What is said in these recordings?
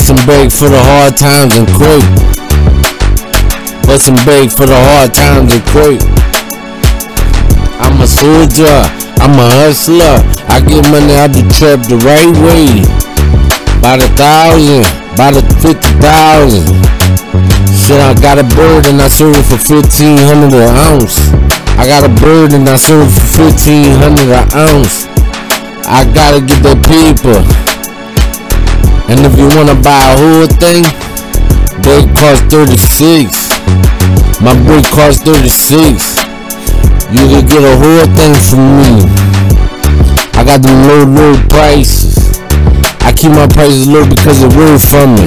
Bustin' big for the hard times and quick. Bustin' big for the hard times and quick. I'm a soldier, I'm a hustler. I get money out the trap the right way. By the thousand, by the fifty thousand. Shit, I got a bird and I serve it for fifteen hundred an ounce. I got a bird and I serve it for fifteen hundred an ounce. I gotta get the paper. And if you wanna buy a whole thing, they cost 36. My brick cost 36. You can get a whole thing from me. I got them low, low prices. I keep my prices low because it works from me.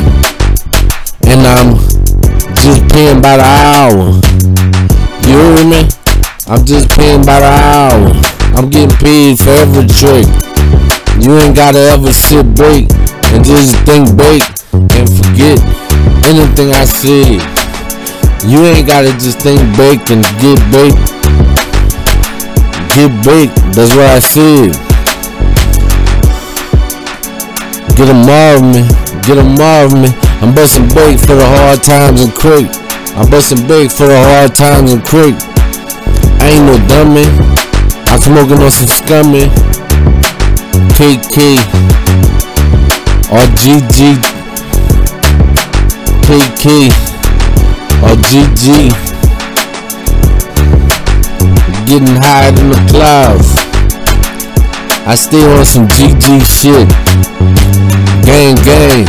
And I'm just paying by the hour. You hear me? I'm just paying by the hour. I'm getting paid for every trick. You ain't gotta ever sit break and just think bake and forget anything I said. You ain't gotta just think bake and get baked. Get baked, that's what I said. Get them off me, get them off me. I'm busting bake for the hard times and quick. I'm busting bake for the hard times and quick. I ain't no dummy. I'm smoking on some scummy. KK or GG KK or GG getting high in the clouds I stay on some GG shit. Gang gang.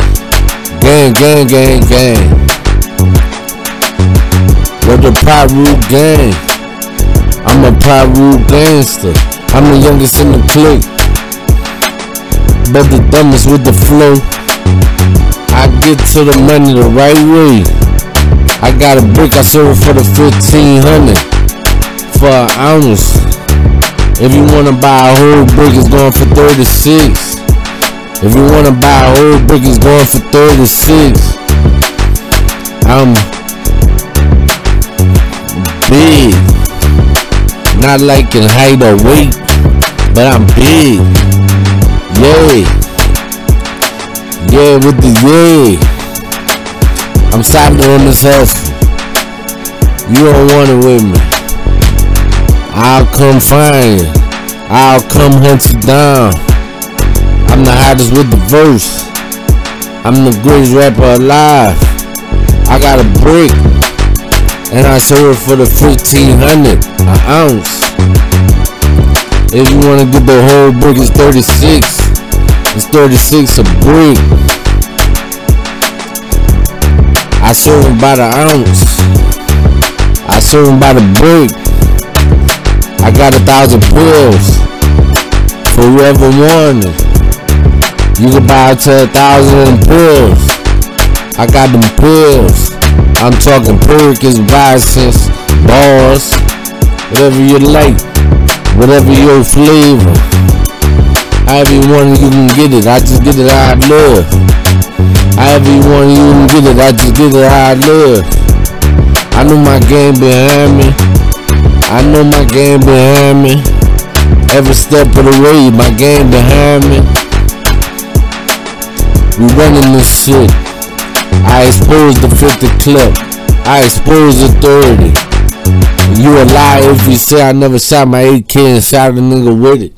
Gang gang gang gang. With the Piru gang. I'm a Piru gangster. I'm the youngest in the clique but the dumbest with the flow. I get to the money the right way. I got a brick, I serve it for the 1500 for an ounce. If you wanna buy a whole brick, it's going for 36. If you wanna buy a whole brick, it's going for 36. I'm big. Not like in height or weight, but I'm big. Yay. Yeah, with the yay. I'm starting on this hustle. You don't want it with me. I'll come find you. I'll come hunt you down. I'm the hottest with the verse. I'm the greatest rapper alive. I got a brick. And I serve it for the 1500 an ounce. If you wanna get the whole brick, it's 36. It's 36 a brick. I serve them by the ounce. I serve them by the brick. I got a thousand pills for whoever wanted. You can buy it to a thousand pills. I got them pills. I'm talking Perkins, vices, bars, whatever you like, whatever your flavor. However you want you can get it, I just get it how I love. However you want you can get it, I just get it how I love. I know my game behind me. I know my game behind me. Every step of the way, my game behind me. We running this shit. I expose the 50 clip. I expose the 30. You a lie if you say I never shot my AK and shot a nigga with it.